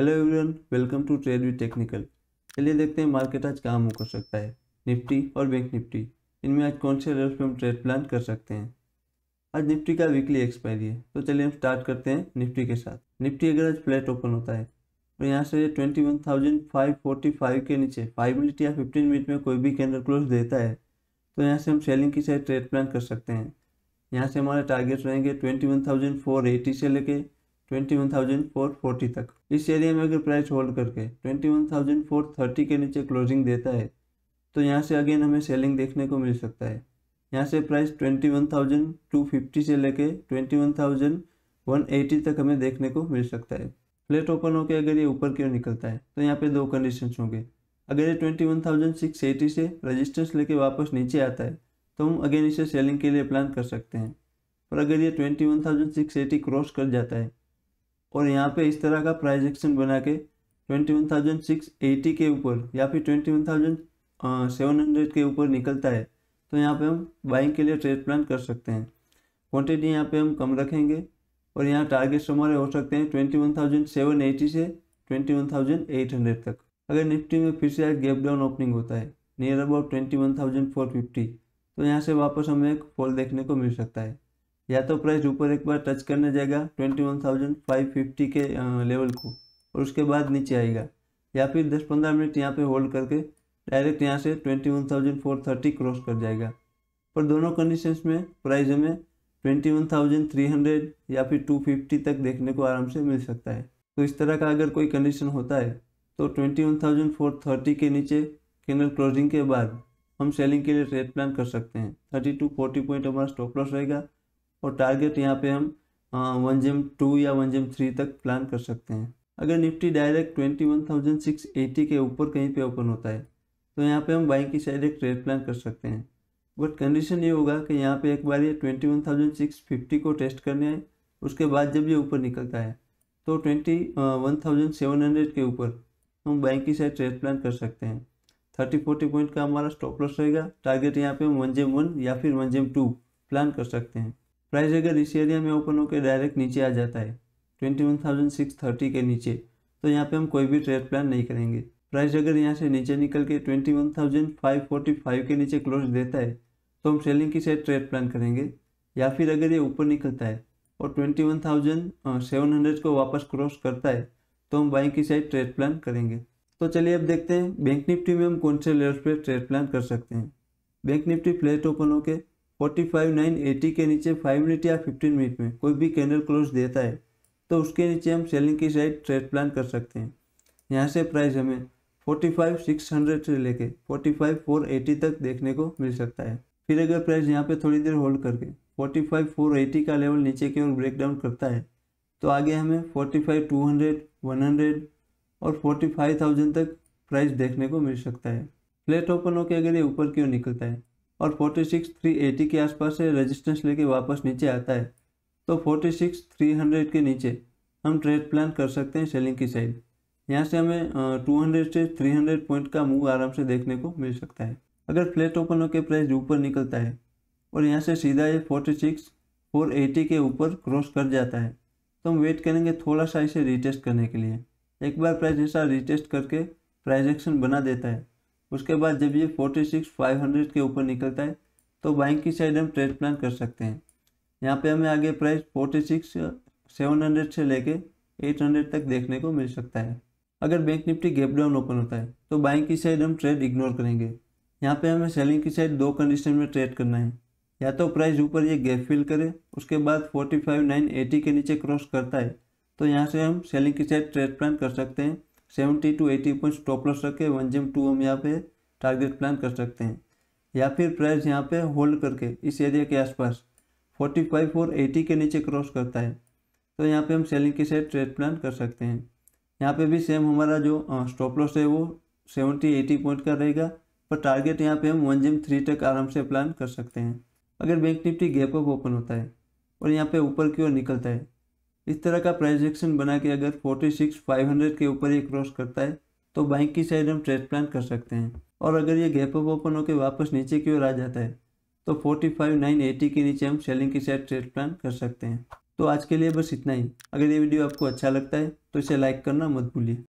Hello everyone welcome to trade with technical चलिए देखते हैं मार्केट आज कहाँ मूव कर सकता है, निफ्टी और बैंक निफ्टी। इनमें आज कौन से लेवल पे हम ट्रेड प्लान कर सकते हैं? आज निफ्टी का वीकली एक्सपायरी है तो चलिए हम स्टार्ट करते हैं निफ्टी के साथ। निफ्टी अगर आज फ्लैट ओपन होता है, और यहाँ से twenty one thousand five forty five के नीचे फाइव मिनट या फिफ्टीन मिनट में कोई भी कैंडल क्लोज देता है तो यहाँ से हम सेलिंग की साइड ट्रेड प्लान कर सकते हैं। यहाँ से हमारे टारगेट रहेंगे twenty one thousand four eighty से लेके twenty one thousand four forty तक। इस एरिया में अगर प्राइस होल्ड करके twenty one thousand four thirty के नीचे क्लोजिंग देता है तो यहाँ से अगेन हमें सेलिंग देखने को मिल सकता है। यहाँ से price twenty one thousand two fifty से लेके twenty one thousand one eighty तक हमें देखने को मिल सकता है। फ्लेट ओपन होकर अगर ये ऊपर की ओर निकलता है तो यहाँ पे दो कंडीशंस होंगे। अगर ये twenty one thousand six eighty से रजिस्टेंस लेके वापस नीचे आता है तो हम अगेन इसे सेलिंग के लिए प्लान कर सकते हैं। और अगर ये twenty one thousand six eighty cross कर जाता है और यहाँ पे इस तरह का प्राइस एक्शन बना के twenty one thousand six eighty के ऊपर या फिर twenty one thousand seven hundred के ऊपर निकलता है तो यहाँ पे हम बाइंग के लिए ट्रेड प्लान कर सकते हैं। क्वांटिटी यहाँ पे हम कम रखेंगे और यहाँ टारगेट्स हमारे हो सकते हैं twenty one thousand seven eighty से twenty one thousand eight hundred तक। अगर निफ्टी में फिर से गैप डाउन ओपनिंग होता है near about twenty one thousand four fifty तो यहाँ से वापस हमें एक फॉल देखने को मिल सकता है। या तो प्राइस ऊपर एक बार टच करने जाएगा twenty one thousand five fifty के लेवल को और उसके बाद नीचे आएगा। या फिर दस पंद्रह मिनट यहाँ पे होल्ड करके डायरेक्ट यहाँ से twenty one thousand four thirty cross कर जाएगा। पर दोनों कंडीशंस में प्राइस हमें twenty one thousand three hundred या फिर टू फिफ्टी तक देखने को आराम से मिल सकता है। तो इस तरह का अगर कोई कंडीशन होता है तो twenty one thousand four thirty के नीचे कैंडल क्लोजिंग के बाद हम सेलिंग के लिए ट्रेड प्लान कर सकते हैं। थर्टी टू फोर्टी पॉइंट हमारा स्टॉप लॉस रहेगा। और टारगेट यहाँ पे हम वन जेम टू या वन जेम थ्री तक प्लान कर सकते हैं। अगर Nifty direct twenty one thousand six eighty के ऊपर कहीं पे ओपन होता है तो यहाँ पे हम बाइंग की साइड एक ट्रेड प्लान कर सकते हैं। बट कंडीशन ये होगा कि यहाँ पे एक बार ये twenty one thousand six fifty को टेस्ट करने आए, उसके बाद जब ये ऊपर निकलता है तो twenty one thousand seven hundred के ऊपर हम बाइंग की साइड ट्रेड प्लान कर सकते हैं। थर्टी फोर्टी पॉइंट का हमारा स्टॉप लॉस रहेगा। टारगेट यहाँ पे हम वन जेम वन या फिर वन जेम टू प्लान कर सकते हैं। प्राइस अगर इस एरिया में ओपन होकर डायरेक्ट नीचे आ जाता है twenty one thousand six thirty के नीचे तो यहाँ पे हम कोई भी ट्रेड प्लान नहीं करेंगे। प्राइस अगर यहाँ से नीचे निकल के twenty one thousand five forty five के नीचे क्लोज देता है तो हम सेलिंग की साइड ट्रेड प्लान करेंगे। या फिर अगर ये ऊपर निकलता है और twenty one thousand seven hundred को वापस क्रॉस करता है तो हम बाइंग की साइड ट्रेड प्लान करेंगे। तो चलिए अब देखते हैं बैंक निफ्टी में हम कौन से लेवल पे ट्रेड प्लान कर सकते हैं। बैंक निफ्टी फ्लैट ओपन होकर फोर्टी फाइव नाइन एटी के नीचे फाइव मिनट या फिफ्टीन मिनट में कोई भी कैंडल क्लोज देता है तो उसके नीचे हम सेलिंग की साइड ट्रेड प्लान कर सकते हैं। यहाँ से प्राइस हमें फोर्टी फाइव सिक्स हंड्रेड से लेके फोर्टी फाइव फोर एटी तक देखने को मिल सकता है। फिर अगर प्राइस यहाँ पे थोड़ी देर होल्ड करके फोर्टी फाइव फोर एटी का लेवल नीचे की ओर ब्रेक डाउन करता है तो आगे हमें forty five two hundred, one hundred और फोर्टी फाइव थाउज़ेंड तक प्राइस देखने को मिल सकता है। फ्लैट ओपन होकर अगर ये ऊपर की ओर निकलता है और फोर्टी सिक्स थ्री एटी के आसपास से रेजिस्टेंस लेके वापस नीचे आता है। तो फोर्टी सिक्स थ्री हंड्रेड के नीचे हम ट्रेड प्लान कर सकते हैं सेलिंग की साइड यहाँ से हमें टू हंड्रेड से थ्री हंड्रेड पॉइंट का मूव आराम से देखने को मिल सकता है। अगर फ्लैट ओपन होकर प्राइस ऊपर निकलता है और यहाँ से सीधा ये फोर्टी सिक्स फोर एटी के ऊपर क्रॉस कर जाता है तो हम वेट करेंगे थोड़ा सा इसे रिटेस्ट करने के लिए। एक बार प्राइस ऐसा रिटेस्ट करके प्राइजेक्शन बना देता है। उसके बाद जब ये फोर्टी सिक्स फाइव हंड्रेड के ऊपर निकलता है तो बाइंग की साइड हम ट्रेड प्लान कर सकते हैं। यहाँ पे हमें आगे price forty six seven hundred से लेके एट हंड्रेड तक देखने को मिल सकता है। अगर bank Nifty gap down open होता है तो बाइंग की साइड हम ट्रेड इग्नोर करेंगे। यहाँ पे हमें सेलिंग की साइड दो कंडीशन में ट्रेड करना है। या तो प्राइस ऊपर ये गैप फिल करे, उसके बाद फोर्टी फाइव नाइन एटी के नीचे क्रॉस करता है तो यहाँ से हम सेलिंग की साइड ट्रेड प्लान कर सकते हैं। Seventy two eighty point stop loss रख के वन जेम टू हम यहाँ पे टारगेट प्लान कर सकते हैं। या फिर प्राइस यहाँ पे होल्ड करके इस एरिया के आसपास फोर्टी फाइव और एटी के नीचे क्रॉस करता है तो यहाँ पे हम सेलिंग के साइड ट्रेड प्लान कर सकते हैं। यहाँ पे भी सेम हमारा जो स्टॉप लॉस है वो सेवेंटी एटी पॉइंट का रहेगा, पर टारगेट यहाँ पे हम वन जिम थ्री तक आराम से प्लान कर सकते हैं। अगर bank Nifty gap up open होता है और यहाँ पे ऊपर की ओर निकलता है इस तरह का प्राइजेक्शन बना के अगर फोर्टी सिक्स फाइव हंड्रेड के ऊपर ये क्रॉस करता है तो बैंक की साइड हम ट्रेड प्लान कर सकते हैं। और अगर ये गैप अप ओपन होकर वापस नीचे की ओर आ जाता है तो फोर्टी फाइव नाइन एटी के नीचे हम सेलिंग की साइड ट्रेड प्लान कर सकते हैं। तो आज के लिए बस इतना ही। अगर ये वीडियो आपको अच्छा लगता है तो इसे लाइक करना मत भूलिए।